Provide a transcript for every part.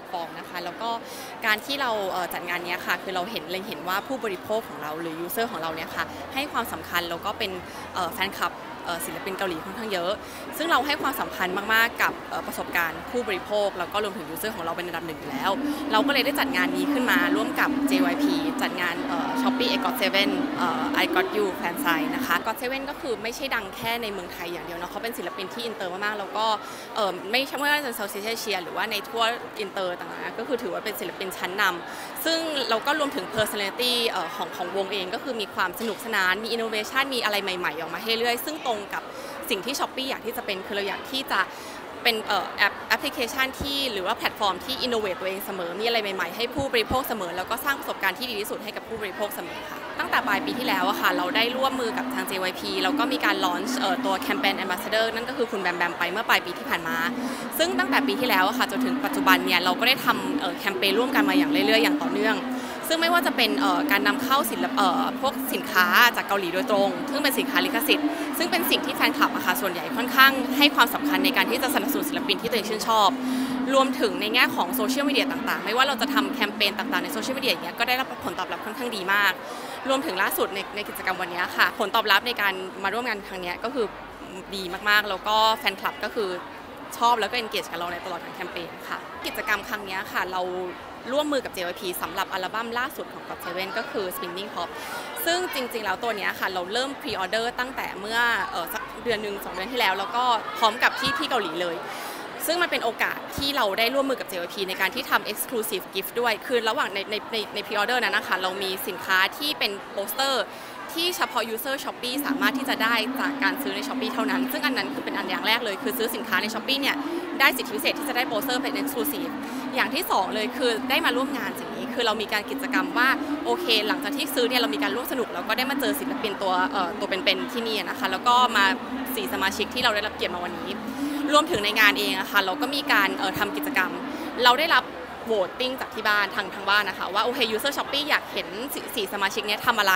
ลตฟอร์มนะคะ แล้วก็การที่เราจัดงานนี้ค่ะ คือเราเห็นเลยเห็นว่าผู้บริโภคของเราหรือ user ของเราเนี่ยค่ะ ให้ความสำคัญแล้วก็เป็นแฟนคลับ ศิลปินเกาหลีค่อนข้างเยอะ ซึ่งเราให้ความสำคัญมากๆ กับประสบการณ์ผู้บริโภค แล้วก็รวมถึง user ของเราเป็นอันดับหนึ่งอยู่แล้ว เราก็เลยได้จัดงานนี้ขึ้นมาร่วมกับ JYP จัดงานเอ่อ Shopee I Got 7เอ่อ I Got You Fan Sign นะคะ Got 7ก็คือไม่ใช่ดังแค่ในเมืองไทยอย่างเดียวเนาะเขาเป็นศิลปินที่อินเตอร์มากๆ แล้วก็ไม่ใช่ว่าจะ South Asia หรือว่าในทั่วอินเตอร์ต่างๆก็คือถือว่าเป็นศิลปินชั้นนำซึ่งเราก็รวมถึง personality ของของวงเองก็คือมีความสนุกสนานมี innovation มีอะไรใหม่ ๆ ออกมาให้เรื่อยซึ่งตรงกับสิ่งที่ Shopee อยากที่จะเป็นคือเราอยากที่จะเป็นแอปแอปพลิเคชันที่หรือว่าแพลตฟอร์มที่ innovate ตัวเองเสมอ มีอะไรใหม่ๆ ให้ผู้บริโภคเสมอ แล้วก็สร้างประสบการณ์ที่ดีที่สุดให้กับผู้บริโภคเสมอค่ะ ตั้งแต่ปลายปีที่แล้วอะค่ะ เราได้ร่วมมือกับทาง JYP แล้วก็มีการ launchตัวแคมเปญ Ambassador นั่นก็คือคุณแบมแบมไปเมื่อปลายปีที่ผ่านมา ซึ่งตั้งแต่ปีที่แล้วอะค่ะจนถึงปัจจุบันเนี่ยเราก็ได้ทำแคมเปญร่วมกันมาอย่างเรื่อยๆ อย่างต่อเนื่อง ซึ่งไม่ว่าจะเป็นการนำเข้าสินพวกสินค้าจากเกาหลีโดยตรง ซึ่งเป็นสินค้าลิขสิทธิ์ ซึ่งเป็นสิ่งที่แฟนคลับอะค่ะส่วนใหญ่ค่อนข้างให้ความสำคัญในการที่จะสนับสนุนศิลปินที่ตัวเองชื่นชอบ รวมถึงในแง่ของโซเชียลมีเดียต่างๆ ไม่ว่าเราจะทำแคมเปญต่างๆในโซเชียลมีเดียอย่างเงี้ยก็ได้รับผลตอบรับค่อนข้างดีมาก รวมถึงล่าสุดในในกิจกรรมวันนี้ค่ะ ผลตอบรับในการมาร่วมงานครั้งเนี้ยก็คือดีมากๆ แล้วก็แฟนคลับก็คือชอบแล้วก็ engage กับเราในตลอดทั้งแคมเปญค่ะ กิจกรรมครั้งนี้ค่ะ เรา ร่วมมือกับ JYP สำหรับอัลบั้มล่าสุดของ GOT7 ก็คือ Spinning Pop ซึ่งจริง ๆ แล้วตัวนี้ค่ะเราเริ่ม pre order ตั้งแต่เมื่อออสักเดือนหนึ่งสองเดือนที่แล้ว แล้วก็พร้อมกับที่ที่เกาหลีเลย ซึ่งมันเป็นโอกาสที่เราได้ร่วมมือกับ JYP ในการที่ทำ exclusive gift ด้วย คือระหว่างในในในใน pre order นั้นนะคะเรามีสินค้าที่เป็นโปสเตอร์ ที่เฉพาะ user Shopee สามารถที่จะได้จากการซื้อใน Shopee เท่านั้น ซึ่งอันนั้นคือเป็นอันอย่างแรกเลย คือซื้อสินค้าใน Shopee เนี่ยได้สิทธิพิเศษที่จะได้โปสเตอร์เป็น exclusive อย่างที่ 2 เลยคือได้มาร่วมงานสิ่งนี้ คือเรามีการกิจกรรมว่าโอเค หลังจากที่ซื้อเนี่ยเรามีการร่วมสนุกแล้วก็ได้มาเจอศิลปินตัวเอ่อตัวเป็นๆที่นี่นะคะแล้วก็มาสีสมาชิกที่เราได้รับเกียรติมาวันนี้ รวมถึงในงานเองอะค่ะเราก็มีการเอ่อทำกิจกรรม เราได้รับโหวตติ้งจากที่บ้านทางทางบ้านนะคะว่าโอเค user Shopee อยากเห็นสี่สมาชิกเนี้ยทำอะไร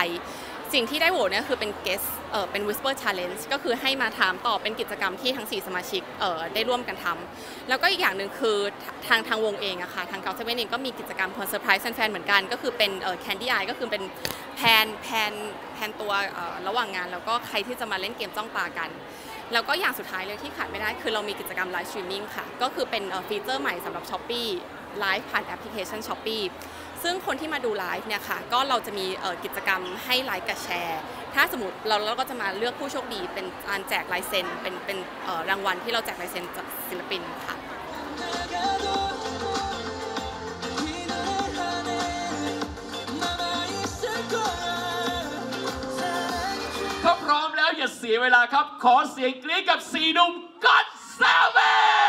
สิ่งที่ได้โหวตเนี่ยคือเป็น guest เอ่อเป็น whisper challenge ก็คือให้มาถามตอบเป็นกิจกรรมที่ทั้ง 4 สมาชิกเอ่อได้ร่วมกันทำแล้วก็อีกอย่างหนึ่งคือทางทางวงเองอะค่ะทาง GOT7 เองก็มีกิจกรรมคอยเซอร์ไพรส์แฟนๆเหมือนกัน ก็คือเป็นเอ่อ candy eye ก็คือเป็นแพนแพนแพนตัวเอ่อระหว่างงาน แล้วก็ใครที่จะมาเล่นเกมจ้องตากัน แล้วก็อย่างสุดท้ายเลยที่ขาดไม่ได้คือเรามีกิจกรรม live streaming ค่ะ ก็คือเป็นฟีเจอร์ใหม่สำหรับ Shopee ไลฟ์ผ่านแอปพลิเคชัน s h อ p e e ซึ่งคนที่มาดูไลฟ์เนี่ยค่ะก็เราจะมีกิจกรรมให้ไลค์กับแชร์ ถ้าสมมติเราเราก็จะมาเลือกผู้โชคดี เป็นการแจกลายเซ็นเป็นเป็นรางวัลที่เราแจกลายเซ็นจากศิลปินค่ะถ้าพร้อมแล้วอย่าเสียเวลาครับ ขอเสียงกรี๊ดกับสีหนุ่มก็อดเซเว่น